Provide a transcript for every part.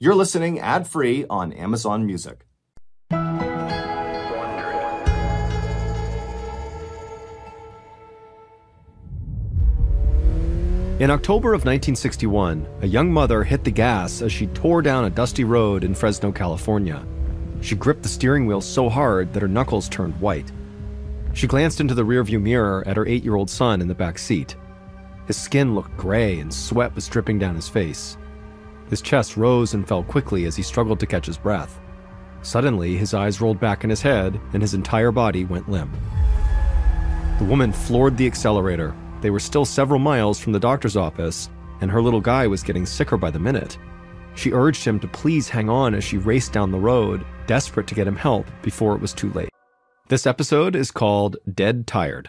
You're listening ad free on Amazon Music. In October of 1961, a young mother hit the gas as she tore down a dusty road in Fresno, California. She gripped the steering wheel so hard that her knuckles turned white. She glanced into the rearview mirror at her eight year old son in the back seat. His skin looked gray and sweat was dripping down his face. His chest rose and fell quickly as he struggled to catch his breath. Suddenly, his eyes rolled back in his head and his entire body went limp. The woman floored the accelerator, they were still several miles from the doctor's office, and her little guy was getting sicker by the minute. She urged him to please hang on as she raced down the road, desperate to get him help before it was too late. This episode is called Dead Tired.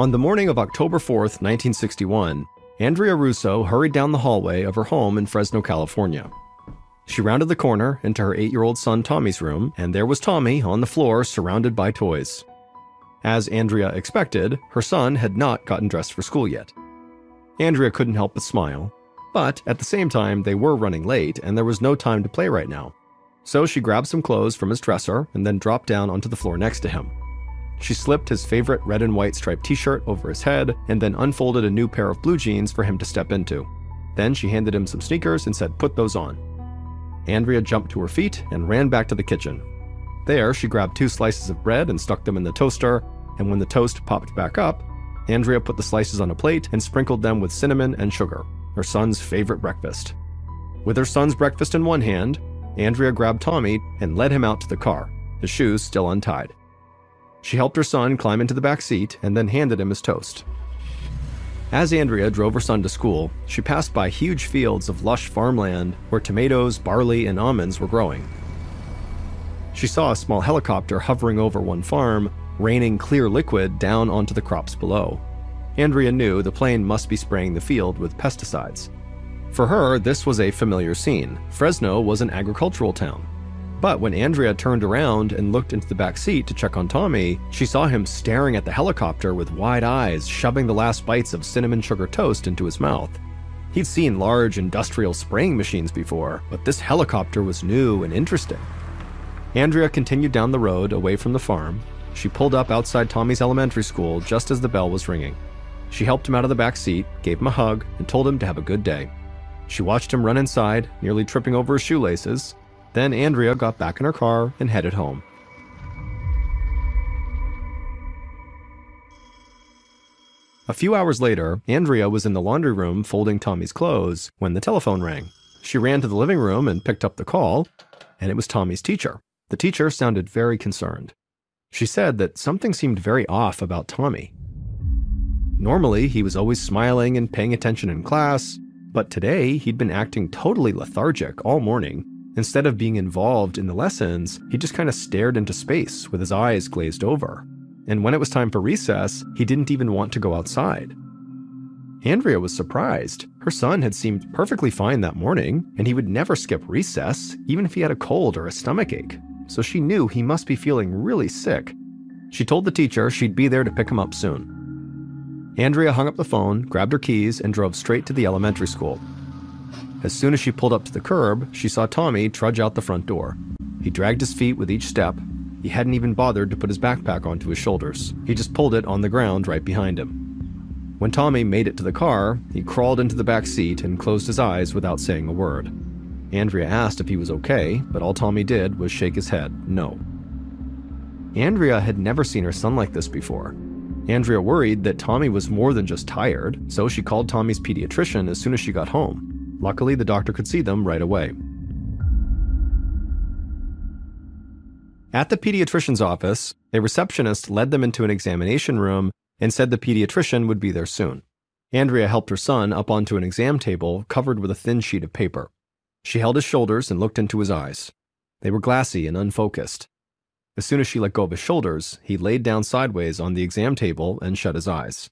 On the morning of October 4th, 1961, Andrea Russo hurried down the hallway of her home in Fresno, California. She rounded the corner into her eight year old son Tommy's room, and there was Tommy on the floor surrounded by toys. As Andrea expected, her son had not gotten dressed for school yet. Andrea couldn't help but smile, but at the same time, they were running late and there was no time to play right now. So she grabbed some clothes from his dresser and then dropped down onto the floor next to him. She slipped his favorite red and white striped t shirt over his head and then unfolded a new pair of blue jeans for him to step into. Then she handed him some sneakers and said, Put those on. Andrea jumped to her feet and ran back to the kitchen. There, she grabbed two slices of bread and stuck them in the toaster, and when the toast popped back up, Andrea put the slices on a plate and sprinkled them with cinnamon and sugar, her son's favorite breakfast. With her son's breakfast in one hand, Andrea grabbed Tommy and led him out to the car, his shoes still untied. She helped her son climb into the back seat and then handed him his toast. As Andrea drove her son to school, she passed by huge fields of lush farmland where tomatoes, barley, and almonds were growing. She saw a small helicopter hovering over one farm, raining clear liquid down onto the crops below. Andrea knew the plane must be spraying the field with pesticides. For her, this was a familiar scene. Fresno was an agricultural town. But when Andrea turned around and looked into the back seat to check on Tommy, she saw him staring at the helicopter with wide eyes, shoving the last bites of cinnamon sugar toast into his mouth. He'd seen large industrial spraying machines before, but this helicopter was new and interesting. Andrea continued down the road away from the farm. She pulled up outside Tommy's elementary school just as the bell was ringing. She helped him out of the back seat, gave him a hug, and told him to have a good day. She watched him run inside, nearly tripping over his shoelaces. Then Andrea got back in her car and headed home. A few hours later, Andrea was in the laundry room folding Tommy's clothes when the telephone rang. She ran to the living room and picked up the call, and it was Tommy's teacher. The teacher sounded very concerned. She said that something seemed very off about Tommy. Normally, he was always smiling and paying attention in class, but today he'd been acting totally lethargic all morning. Instead of being involved in the lessons, he just kind of stared into space with his eyes glazed over. And when it was time for recess, he didn't even want to go outside. Andrea was surprised. Her son had seemed perfectly fine that morning, and he would never skip recess, even if he had a cold or a stomach ache so she knew he must be feeling really sick. She told the teacher she'd be there to pick him up soon. Andrea hung up the phone, grabbed her keys, and drove straight to the elementary school. As soon as she pulled up to the curb, she saw Tommy trudge out the front door. He dragged his feet with each step. He hadn't even bothered to put his backpack onto his shoulders. He just pulled it on the ground right behind him. When Tommy made it to the car, he crawled into the back seat and closed his eyes without saying a word. Andrea asked if he was okay, but all Tommy did was shake his head no. Andrea had never seen her son like this before. Andrea worried that Tommy was more than just tired, so she called Tommy's pediatrician as soon as she got home. Luckily, the doctor could see them right away. At the pediatrician's office, a receptionist led them into an examination room and said the pediatrician would be there soon. Andrea helped her son up onto an exam table covered with a thin sheet of paper. She held his shoulders and looked into his eyes. They were glassy and unfocused. As soon as she let go of his shoulders, he laid down sideways on the exam table and shut his eyes.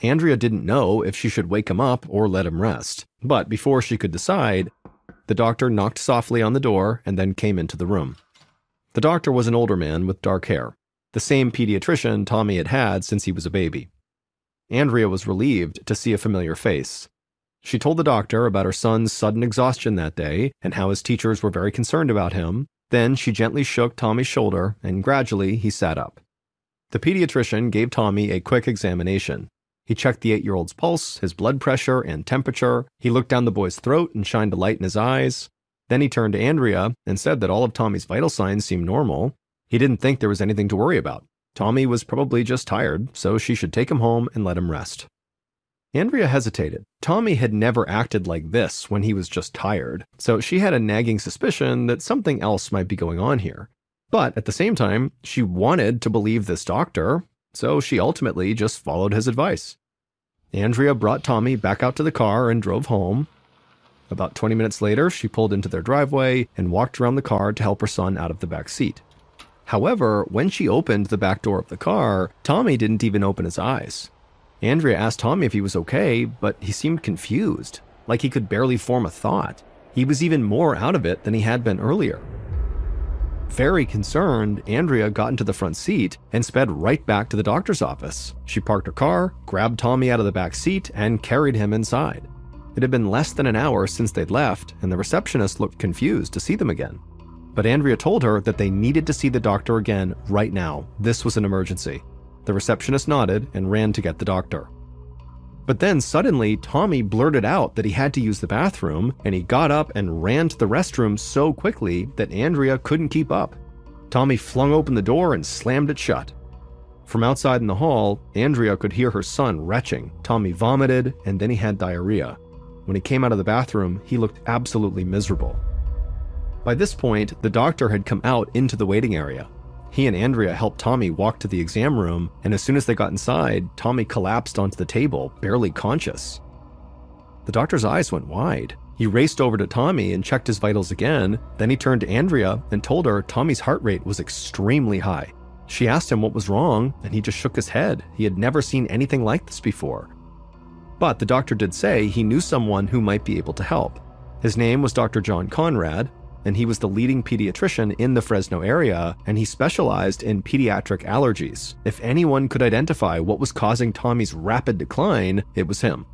Andrea didn't know if she should wake him up or let him rest, but before she could decide, the doctor knocked softly on the door and then came into the room. The doctor was an older man with dark hair, the same pediatrician Tommy had had since he was a baby. Andrea was relieved to see a familiar face. She told the doctor about her son's sudden exhaustion that day and how his teachers were very concerned about him. Then she gently shook Tommy's shoulder, and gradually he sat up. The pediatrician gave Tommy a quick examination. He checked the eight year old's pulse, his blood pressure, and temperature. He looked down the boy's throat and shined a light in his eyes. Then he turned to Andrea and said that all of Tommy's vital signs seemed normal. He didn't think there was anything to worry about. Tommy was probably just tired, so she should take him home and let him rest. Andrea hesitated. Tommy had never acted like this when he was just tired, so she had a nagging suspicion that something else might be going on here. But at the same time, she wanted to believe this doctor, so she ultimately just followed his advice. Andrea brought Tommy back out to the car and drove home. About 20 minutes later, she pulled into their driveway and walked around the car to help her son out of the back seat. However, when she opened the back door of the car, Tommy didn't even open his eyes. Andrea asked Tommy if he was okay, but he seemed confused, like he could barely form a thought. He was even more out of it than he had been earlier. Very concerned, Andrea got into the front seat and sped right back to the doctor's office. She parked her car, grabbed Tommy out of the back seat, and carried him inside. It had been less than an hour since they'd left, and the receptionist looked confused to see them again. But Andrea told her that they needed to see the doctor again right now. This was an emergency. The receptionist nodded and ran to get the doctor. But then suddenly, Tommy blurted out that he had to use the bathroom, and he got up and ran to the restroom so quickly that Andrea couldn't keep up. Tommy flung open the door and slammed it shut. From outside in the hall, Andrea could hear her son retching. Tommy vomited, and then he had diarrhea. When he came out of the bathroom, he looked absolutely miserable. By this point, the doctor had come out into the waiting area. He and Andrea helped Tommy walk to the exam room, and as soon as they got inside, Tommy collapsed onto the table, barely conscious. The doctor's eyes went wide. He raced over to Tommy and checked his vitals again. Then he turned to Andrea and told her Tommy's heart rate was extremely high. She asked him what was wrong, and he just shook his head. He had never seen anything like this before. But the doctor did say he knew someone who might be able to help. His name was Dr. John Conrad, and he was the leading pediatrician in the Fresno area, and he specialized in pediatric allergies. If anyone could identify what was causing Tommy's rapid decline, it was him.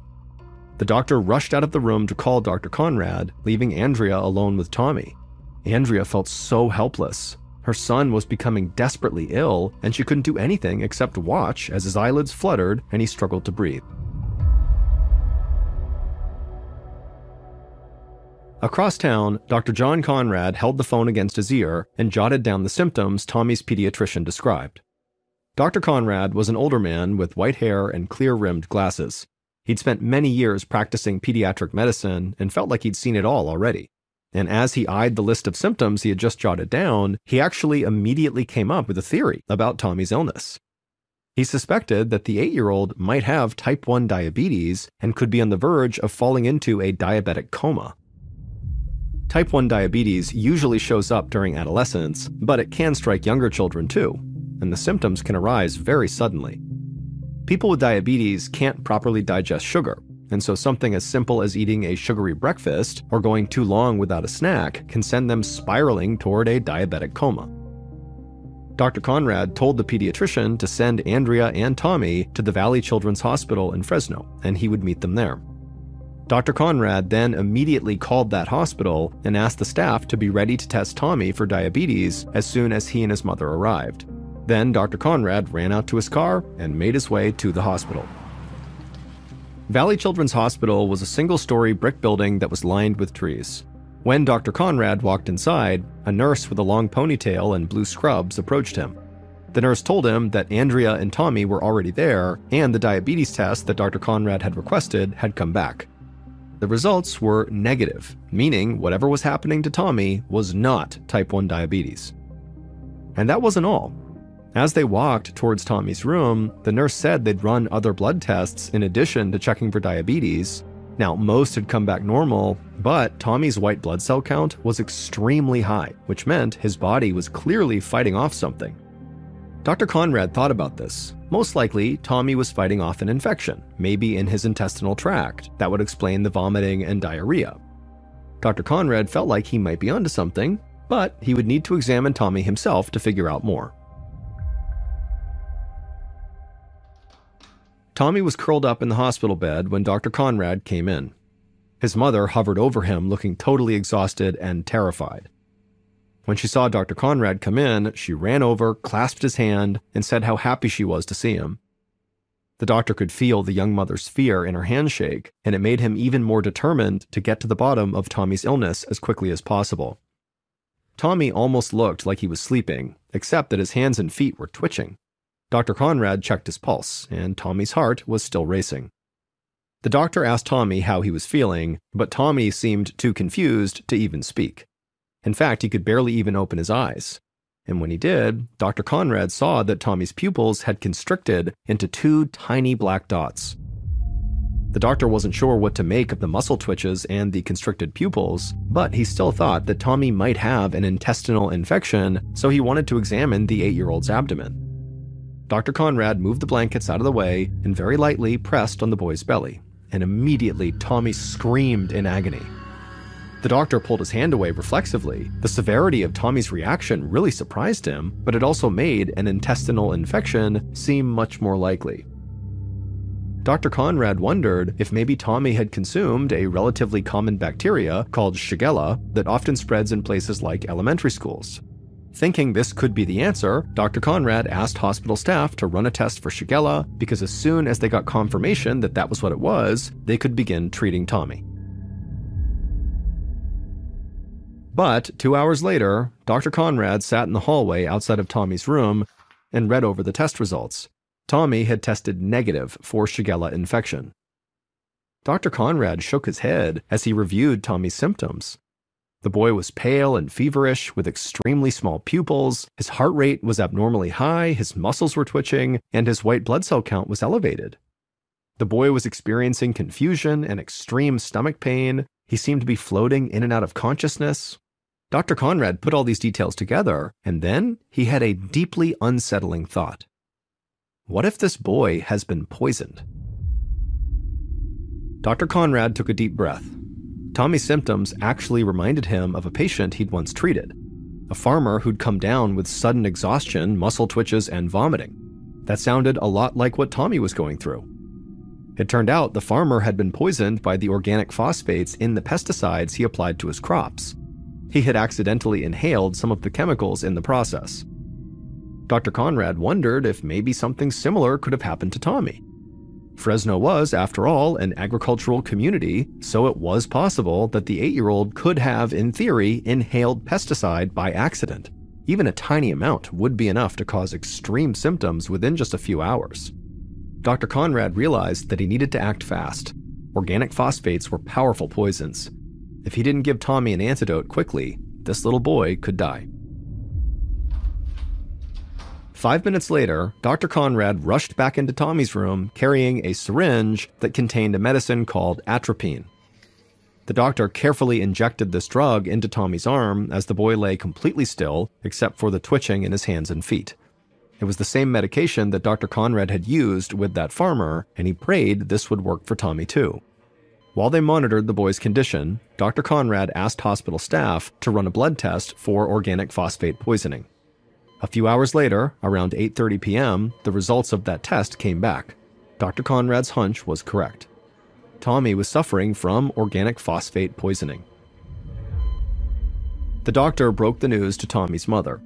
The doctor rushed out of the room to call Dr. Conrad, leaving Andrea alone with Tommy. Andrea felt so helpless. Her son was becoming desperately ill, and she couldn't do anything except watch as his eyelids fluttered and he struggled to breathe. Across town, Dr. John Conrad held the phone against his ear and jotted down the symptoms Tommy's pediatrician described. Dr. Conrad was an older man with white hair and clear rimmed glasses. He'd spent many years practicing pediatric medicine and felt like he'd seen it all already. And as he eyed the list of symptoms he had just jotted down, he actually immediately came up with a theory about Tommy's illness. He suspected that the eight year old might have type 1 diabetes and could be on the verge of falling into a diabetic coma. Type 1 diabetes usually shows up during adolescence, but it can strike younger children too, and the symptoms can arise very suddenly. People with diabetes can't properly digest sugar, and so something as simple as eating a sugary breakfast or going too long without a snack can send them spiraling toward a diabetic coma. Dr. Conrad told the pediatrician to send Andrea and Tommy to the Valley Children's Hospital in Fresno, and he would meet them there. Dr. Conrad then immediately called that hospital and asked the staff to be ready to test Tommy for diabetes as soon as he and his mother arrived. Then Dr. Conrad ran out to his car and made his way to the hospital. Valley Children's Hospital was a single story brick building that was lined with trees. When Dr. Conrad walked inside, a nurse with a long ponytail and blue scrubs approached him. The nurse told him that Andrea and Tommy were already there, and the diabetes test that Dr. Conrad had requested had come back. The results were negative, meaning whatever was happening to Tommy was not type 1 diabetes. And that wasn't all. As they walked towards Tommy's room, the nurse said they'd run other blood tests in addition to checking for diabetes. Now, most had come back normal, but Tommy's white blood cell count was extremely high, which meant his body was clearly fighting off something. Dr. Conrad thought about this. Most likely, Tommy was fighting off an infection, maybe in his intestinal tract, that would explain the vomiting and diarrhea. Dr. Conrad felt like he might be onto something, but he would need to examine Tommy himself to figure out more. Tommy was curled up in the hospital bed when Dr. Conrad came in. His mother hovered over him, looking totally exhausted and terrified. When she saw Dr. Conrad come in, she ran over, clasped his hand, and said how happy she was to see him. The doctor could feel the young mother's fear in her handshake, and it made him even more determined to get to the bottom of Tommy's illness as quickly as possible. Tommy almost looked like he was sleeping, except that his hands and feet were twitching. Dr. Conrad checked his pulse, and Tommy's heart was still racing. The doctor asked Tommy how he was feeling, but Tommy seemed too confused to even speak. In fact, he could barely even open his eyes. And when he did, Dr. Conrad saw that Tommy's pupils had constricted into two tiny black dots. The doctor wasn't sure what to make of the muscle twitches and the constricted pupils, but he still thought that Tommy might have an intestinal infection, so he wanted to examine the eight year old's abdomen. Dr. Conrad moved the blankets out of the way and very lightly pressed on the boy's belly, and immediately Tommy screamed in agony. The doctor pulled his hand away reflexively. The severity of Tommy's reaction really surprised him, but it also made an intestinal infection seem much more likely. Dr. Conrad wondered if maybe Tommy had consumed a relatively common bacteria called Shigella that often spreads in places like elementary schools. Thinking this could be the answer, Dr. Conrad asked hospital staff to run a test for Shigella because as soon as they got confirmation that that was what it was, they could begin treating Tommy. But two hours later, Dr. Conrad sat in the hallway outside of Tommy's room and read over the test results. Tommy had tested negative for Shigella infection. Dr. Conrad shook his head as he reviewed Tommy's symptoms. The boy was pale and feverish, with extremely small pupils. His heart rate was abnormally high, his muscles were twitching, and his white blood cell count was elevated. The boy was experiencing confusion and extreme stomach pain. He seemed to be floating in and out of consciousness. Dr. Conrad put all these details together, and then he had a deeply unsettling thought. What if this boy has been poisoned? Dr. Conrad took a deep breath. Tommy's symptoms actually reminded him of a patient he'd once treated, a farmer who'd come down with sudden exhaustion, muscle twitches, and vomiting. That sounded a lot like what Tommy was going through. It turned out the farmer had been poisoned by the organic phosphates in the pesticides he applied to his crops he had accidentally inhaled some of the chemicals in the process. Dr. Conrad wondered if maybe something similar could have happened to Tommy. Fresno was, after all, an agricultural community, so it was possible that the eight year old could have, in theory, inhaled pesticide by accident. Even a tiny amount would be enough to cause extreme symptoms within just a few hours. Dr. Conrad realized that he needed to act fast. Organic phosphates were powerful poisons, if he didn't give Tommy an antidote quickly, this little boy could die. Five minutes later, Dr. Conrad rushed back into Tommy's room carrying a syringe that contained a medicine called atropine. The doctor carefully injected this drug into Tommy's arm as the boy lay completely still, except for the twitching in his hands and feet. It was the same medication that Dr. Conrad had used with that farmer, and he prayed this would work for Tommy too. While they monitored the boy's condition, Dr. Conrad asked hospital staff to run a blood test for organic phosphate poisoning. A few hours later, around 8:30 p.m., the results of that test came back. Dr. Conrad's hunch was correct. Tommy was suffering from organic phosphate poisoning. The doctor broke the news to Tommy's mother.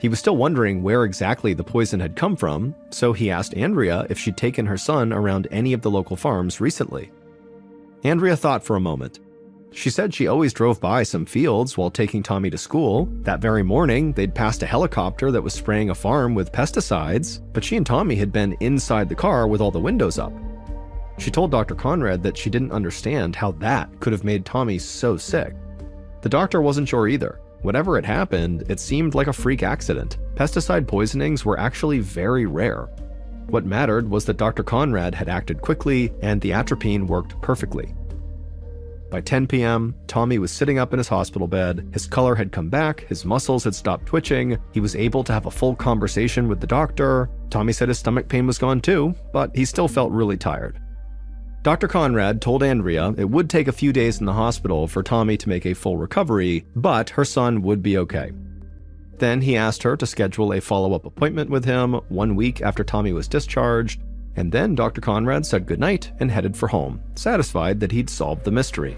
He was still wondering where exactly the poison had come from, so he asked Andrea if she'd taken her son around any of the local farms recently. Andrea thought for a moment. She said she always drove by some fields while taking Tommy to school. That very morning, they'd passed a helicopter that was spraying a farm with pesticides, but she and Tommy had been inside the car with all the windows up. She told Dr. Conrad that she didn't understand how that could have made Tommy so sick. The doctor wasn't sure either. Whatever had happened, it seemed like a freak accident. Pesticide poisonings were actually very rare. What mattered was that Dr. Conrad had acted quickly and the atropine worked perfectly. By 10 p.m., Tommy was sitting up in his hospital bed. His color had come back, his muscles had stopped twitching, he was able to have a full conversation with the doctor. Tommy said his stomach pain was gone too, but he still felt really tired. Dr. Conrad told Andrea it would take a few days in the hospital for Tommy to make a full recovery, but her son would be okay. Then he asked her to schedule a follow up appointment with him one week after Tommy was discharged. And then Dr. Conrad said goodnight and headed for home, satisfied that he'd solved the mystery.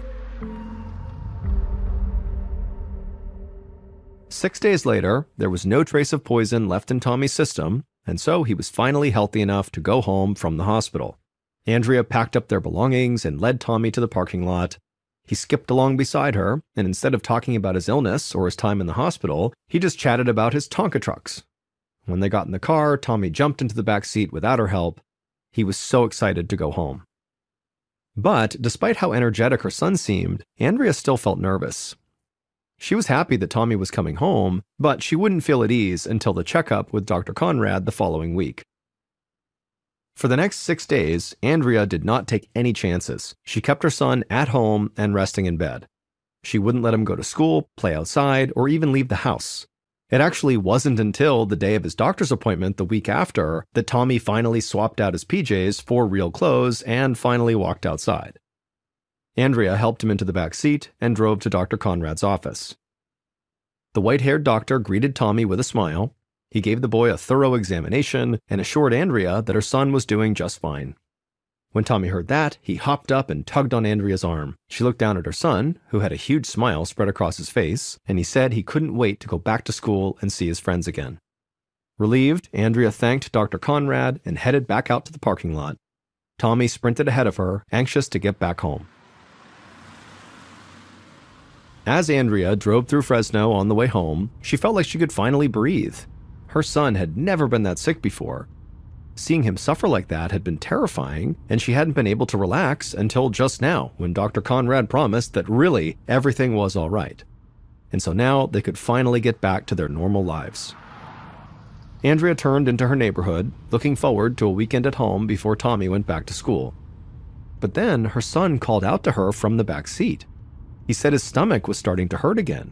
Six days later, there was no trace of poison left in Tommy's system, and so he was finally healthy enough to go home from the hospital. Andrea packed up their belongings and led Tommy to the parking lot. He skipped along beside her, and instead of talking about his illness or his time in the hospital, he just chatted about his Tonka trucks. When they got in the car, Tommy jumped into the back seat without her help. He was so excited to go home. But despite how energetic her son seemed, Andrea still felt nervous. She was happy that Tommy was coming home, but she wouldn't feel at ease until the checkup with Dr. Conrad the following week. For the next six days, Andrea did not take any chances. She kept her son at home and resting in bed. She wouldn't let him go to school, play outside, or even leave the house. It actually wasn't until the day of his doctor's appointment the week after that Tommy finally swapped out his PJs for real clothes and finally walked outside. Andrea helped him into the back seat and drove to Dr. Conrad's office. The white haired doctor greeted Tommy with a smile he gave the boy a thorough examination and assured Andrea that her son was doing just fine. When Tommy heard that, he hopped up and tugged on Andrea's arm. She looked down at her son, who had a huge smile spread across his face, and he said he couldn't wait to go back to school and see his friends again. Relieved, Andrea thanked Dr. Conrad and headed back out to the parking lot. Tommy sprinted ahead of her, anxious to get back home. As Andrea drove through Fresno on the way home, she felt like she could finally breathe. Her son had never been that sick before. Seeing him suffer like that had been terrifying, and she hadn't been able to relax until just now when Dr. Conrad promised that really everything was all right. And so now they could finally get back to their normal lives. Andrea turned into her neighborhood, looking forward to a weekend at home before Tommy went back to school. But then her son called out to her from the back seat. He said his stomach was starting to hurt again.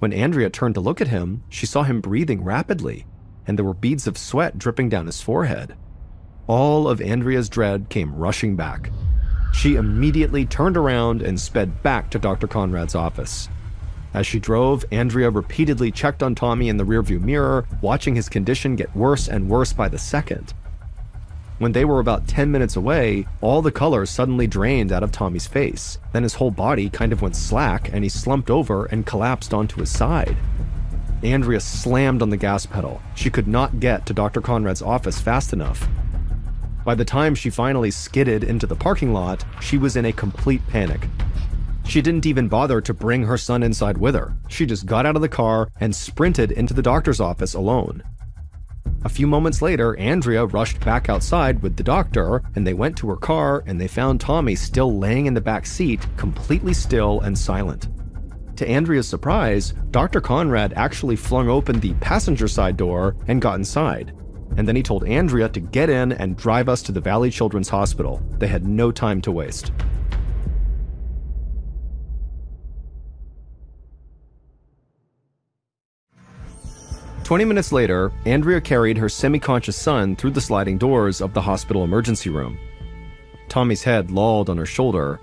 When Andrea turned to look at him, she saw him breathing rapidly and there were beads of sweat dripping down his forehead. All of Andrea's dread came rushing back. She immediately turned around and sped back to Dr. Conrad's office. As she drove, Andrea repeatedly checked on Tommy in the rearview mirror, watching his condition get worse and worse by the second. When they were about 10 minutes away, all the color suddenly drained out of Tommy's face. Then his whole body kind of went slack and he slumped over and collapsed onto his side. Andrea slammed on the gas pedal. She could not get to Dr. Conrad's office fast enough. By the time she finally skidded into the parking lot, she was in a complete panic. She didn't even bother to bring her son inside with her. She just got out of the car and sprinted into the doctor's office alone. A few moments later, Andrea rushed back outside with the doctor, and they went to her car and they found Tommy still laying in the back seat, completely still and silent. To Andrea's surprise, Dr. Conrad actually flung open the passenger side door and got inside. And then he told Andrea to get in and drive us to the Valley Children's Hospital. They had no time to waste. Twenty minutes later, Andrea carried her semi conscious son through the sliding doors of the hospital emergency room. Tommy's head lolled on her shoulder,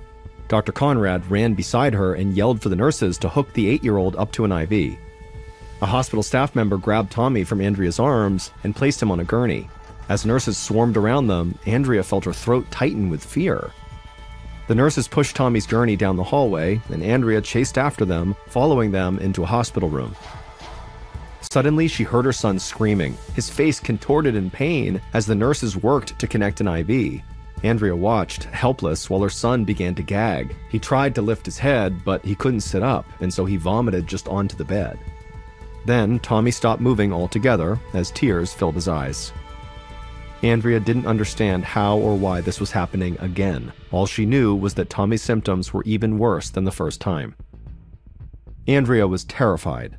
Dr. Conrad ran beside her and yelled for the nurses to hook the eight year old up to an IV. A hospital staff member grabbed Tommy from Andrea's arms and placed him on a gurney. As nurses swarmed around them, Andrea felt her throat tighten with fear. The nurses pushed Tommy's gurney down the hallway, and Andrea chased after them, following them into a hospital room. Suddenly, she heard her son screaming, his face contorted in pain as the nurses worked to connect an IV. Andrea watched, helpless, while her son began to gag. He tried to lift his head, but he couldn't sit up, and so he vomited just onto the bed. Then Tommy stopped moving altogether as tears filled his eyes. Andrea didn't understand how or why this was happening again. All she knew was that Tommy's symptoms were even worse than the first time. Andrea was terrified,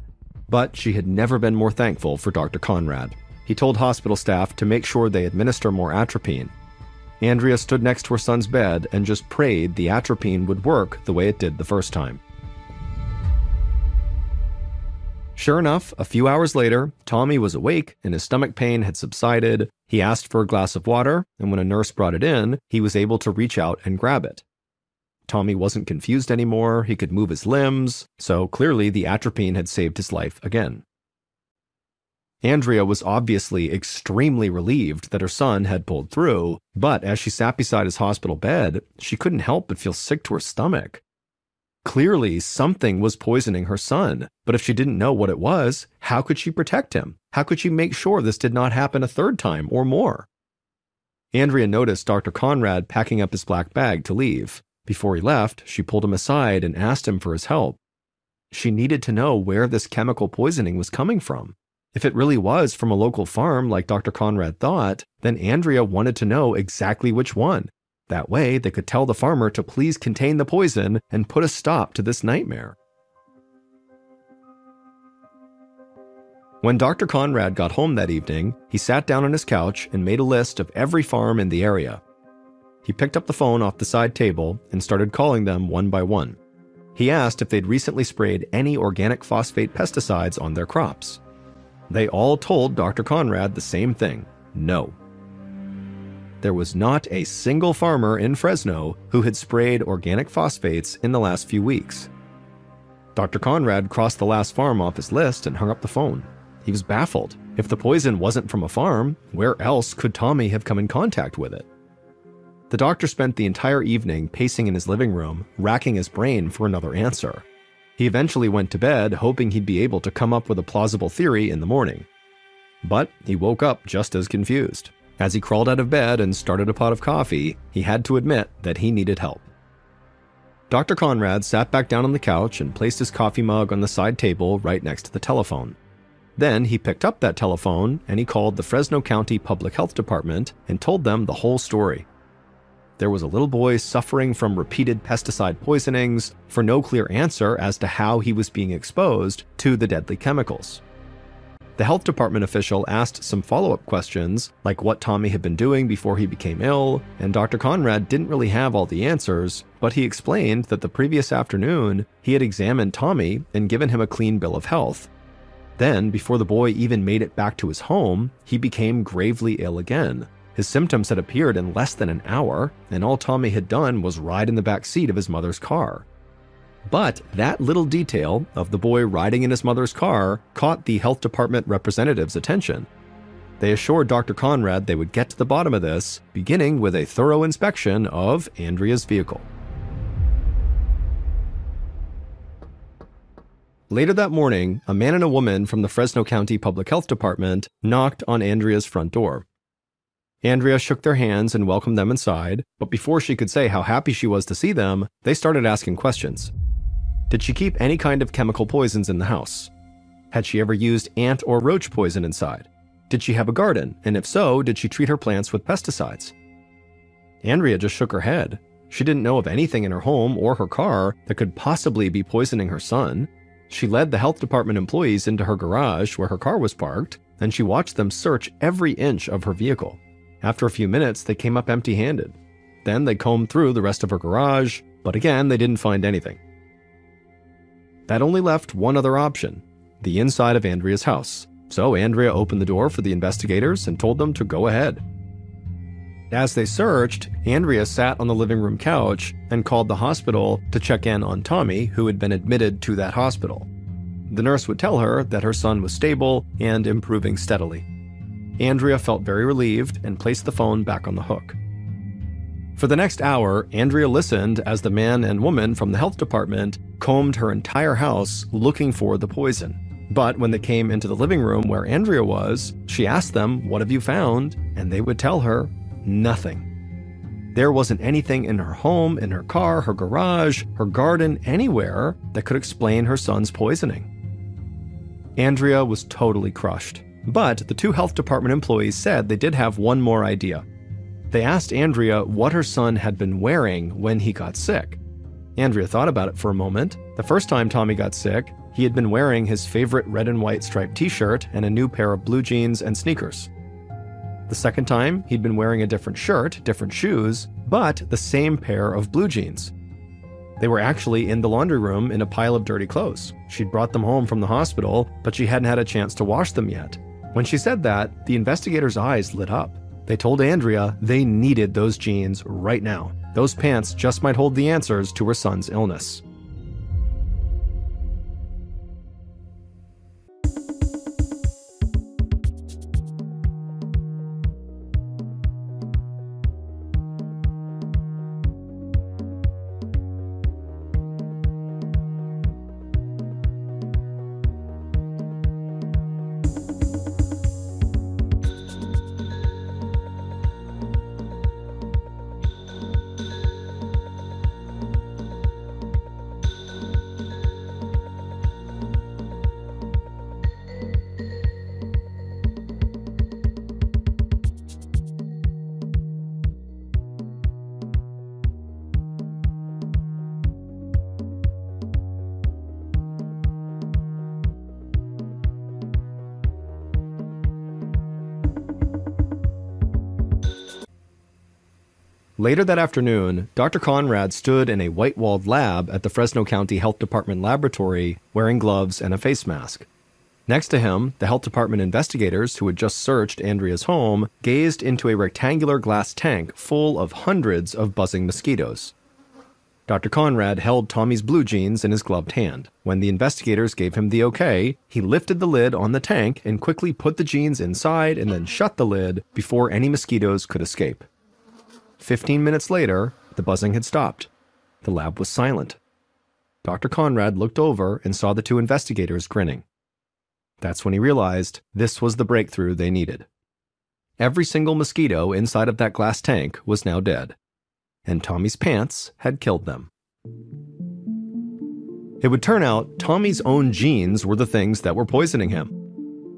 but she had never been more thankful for Dr. Conrad. He told hospital staff to make sure they administer more atropine Andrea stood next to her son's bed and just prayed the atropine would work the way it did the first time. Sure enough, a few hours later, Tommy was awake and his stomach pain had subsided. He asked for a glass of water, and when a nurse brought it in, he was able to reach out and grab it. Tommy wasn't confused anymore, he could move his limbs, so clearly the atropine had saved his life again. Andrea was obviously extremely relieved that her son had pulled through, but as she sat beside his hospital bed, she couldn't help but feel sick to her stomach. Clearly, something was poisoning her son, but if she didn't know what it was, how could she protect him? How could she make sure this did not happen a third time or more? Andrea noticed Dr. Conrad packing up his black bag to leave. Before he left, she pulled him aside and asked him for his help. She needed to know where this chemical poisoning was coming from. If it really was from a local farm like Dr. Conrad thought, then Andrea wanted to know exactly which one. That way, they could tell the farmer to please contain the poison and put a stop to this nightmare. When Dr. Conrad got home that evening, he sat down on his couch and made a list of every farm in the area. He picked up the phone off the side table and started calling them one by one. He asked if they'd recently sprayed any organic phosphate pesticides on their crops. They all told Dr. Conrad the same thing no. There was not a single farmer in Fresno who had sprayed organic phosphates in the last few weeks. Dr. Conrad crossed the last farm off his list and hung up the phone. He was baffled. If the poison wasn't from a farm, where else could Tommy have come in contact with it? The doctor spent the entire evening pacing in his living room, racking his brain for another answer. He eventually went to bed, hoping he'd be able to come up with a plausible theory in the morning. But he woke up just as confused. As he crawled out of bed and started a pot of coffee, he had to admit that he needed help. Dr. Conrad sat back down on the couch and placed his coffee mug on the side table right next to the telephone. Then he picked up that telephone and he called the Fresno County Public Health Department and told them the whole story there was a little boy suffering from repeated pesticide poisonings for no clear answer as to how he was being exposed to the deadly chemicals. The health department official asked some follow up questions, like what Tommy had been doing before he became ill, and Dr. Conrad didn't really have all the answers, but he explained that the previous afternoon he had examined Tommy and given him a clean bill of health. Then, before the boy even made it back to his home, he became gravely ill again, his symptoms had appeared in less than an hour, and all Tommy had done was ride in the back seat of his mother's car. But that little detail of the boy riding in his mother's car caught the health department representative's attention. They assured Dr. Conrad they would get to the bottom of this, beginning with a thorough inspection of Andrea's vehicle. Later that morning, a man and a woman from the Fresno County Public Health Department knocked on Andrea's front door. Andrea shook their hands and welcomed them inside, but before she could say how happy she was to see them, they started asking questions. Did she keep any kind of chemical poisons in the house? Had she ever used ant or roach poison inside? Did she have a garden? And if so, did she treat her plants with pesticides? Andrea just shook her head. She didn't know of anything in her home or her car that could possibly be poisoning her son. She led the health department employees into her garage where her car was parked, and she watched them search every inch of her vehicle. After a few minutes, they came up empty handed. Then they combed through the rest of her garage, but again, they didn't find anything. That only left one other option the inside of Andrea's house. So Andrea opened the door for the investigators and told them to go ahead. As they searched, Andrea sat on the living room couch and called the hospital to check in on Tommy, who had been admitted to that hospital. The nurse would tell her that her son was stable and improving steadily. Andrea felt very relieved and placed the phone back on the hook. For the next hour, Andrea listened as the man and woman from the health department combed her entire house looking for the poison. But when they came into the living room where Andrea was, she asked them, What have you found? And they would tell her, Nothing. There wasn't anything in her home, in her car, her garage, her garden, anywhere that could explain her son's poisoning. Andrea was totally crushed. But the two health department employees said they did have one more idea. They asked Andrea what her son had been wearing when he got sick. Andrea thought about it for a moment. The first time Tommy got sick, he had been wearing his favorite red and white striped t shirt and a new pair of blue jeans and sneakers. The second time, he'd been wearing a different shirt, different shoes, but the same pair of blue jeans. They were actually in the laundry room in a pile of dirty clothes. She'd brought them home from the hospital, but she hadn't had a chance to wash them yet. When she said that, the investigators' eyes lit up. They told Andrea they needed those jeans right now. Those pants just might hold the answers to her son's illness. Later that afternoon, Dr. Conrad stood in a white walled lab at the Fresno County Health Department laboratory wearing gloves and a face mask. Next to him, the health department investigators who had just searched Andrea's home gazed into a rectangular glass tank full of hundreds of buzzing mosquitoes. Dr. Conrad held Tommy's blue jeans in his gloved hand. When the investigators gave him the okay, he lifted the lid on the tank and quickly put the jeans inside and then shut the lid before any mosquitoes could escape. Fifteen minutes later, the buzzing had stopped. The lab was silent. Dr. Conrad looked over and saw the two investigators grinning. That's when he realized this was the breakthrough they needed. Every single mosquito inside of that glass tank was now dead and Tommy's pants had killed them. It would turn out Tommy's own jeans were the things that were poisoning him.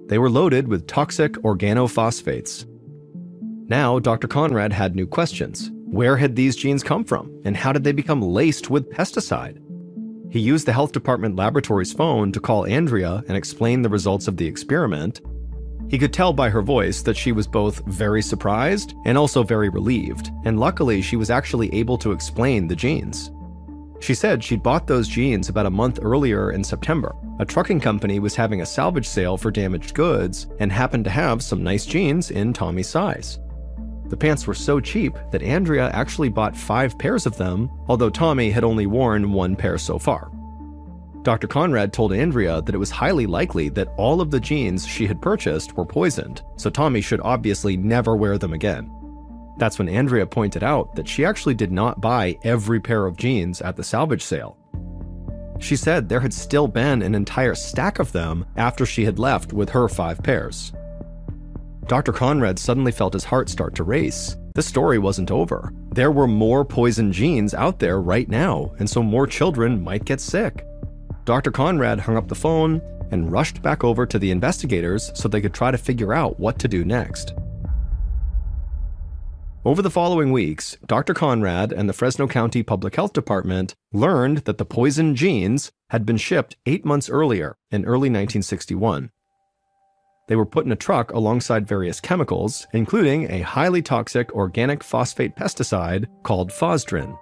They were loaded with toxic organophosphates. Now, Dr. Conrad had new questions. Where had these jeans come from, and how did they become laced with pesticide? He used the health department laboratory's phone to call Andrea and explain the results of the experiment, he could tell by her voice that she was both very surprised and also very relieved, and luckily she was actually able to explain the jeans. She said she'd bought those jeans about a month earlier in September. A trucking company was having a salvage sale for damaged goods and happened to have some nice jeans in Tommy's size. The pants were so cheap that Andrea actually bought five pairs of them, although Tommy had only worn one pair so far. Dr. Conrad told Andrea that it was highly likely that all of the jeans she had purchased were poisoned, so Tommy should obviously never wear them again. That's when Andrea pointed out that she actually did not buy every pair of jeans at the salvage sale. She said there had still been an entire stack of them after she had left with her five pairs. Dr. Conrad suddenly felt his heart start to race. The story wasn't over. There were more poison jeans out there right now, and so more children might get sick. Dr. Conrad hung up the phone and rushed back over to the investigators so they could try to figure out what to do next. Over the following weeks, Dr. Conrad and the Fresno County Public Health Department learned that the poison jeans had been shipped eight months earlier in early 1961. They were put in a truck alongside various chemicals, including a highly toxic organic phosphate pesticide called Phosdrin.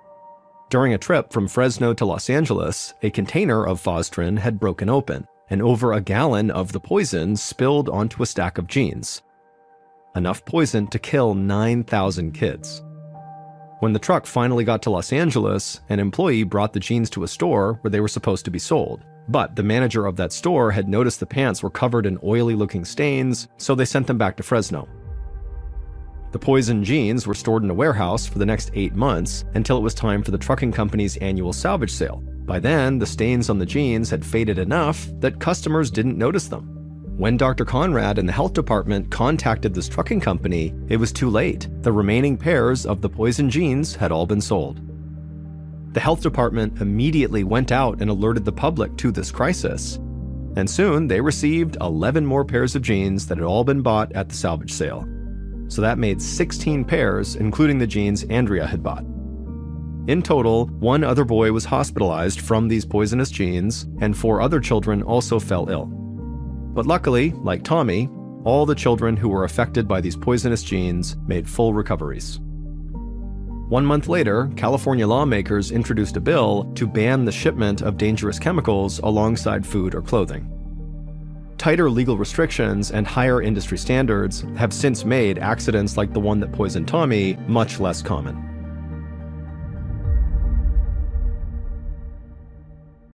During a trip from Fresno to Los Angeles, a container of Phosdrin had broken open, and over a gallon of the poison spilled onto a stack of jeans. Enough poison to kill 9,000 kids. When the truck finally got to Los Angeles, an employee brought the jeans to a store where they were supposed to be sold. But the manager of that store had noticed the pants were covered in oily looking stains, so they sent them back to Fresno. The poison jeans were stored in a warehouse for the next eight months until it was time for the trucking company's annual salvage sale. By then, the stains on the jeans had faded enough that customers didn't notice them. When Dr. Conrad and the health department contacted this trucking company, it was too late. The remaining pairs of the poison jeans had all been sold. The health department immediately went out and alerted the public to this crisis. And soon they received 11 more pairs of jeans that had all been bought at the salvage sale so that made 16 pairs, including the jeans Andrea had bought. In total, one other boy was hospitalized from these poisonous jeans, and four other children also fell ill. But luckily, like Tommy, all the children who were affected by these poisonous jeans made full recoveries. One month later, California lawmakers introduced a bill to ban the shipment of dangerous chemicals alongside food or clothing. Tighter legal restrictions and higher industry standards have since made accidents like the one that poisoned Tommy much less common.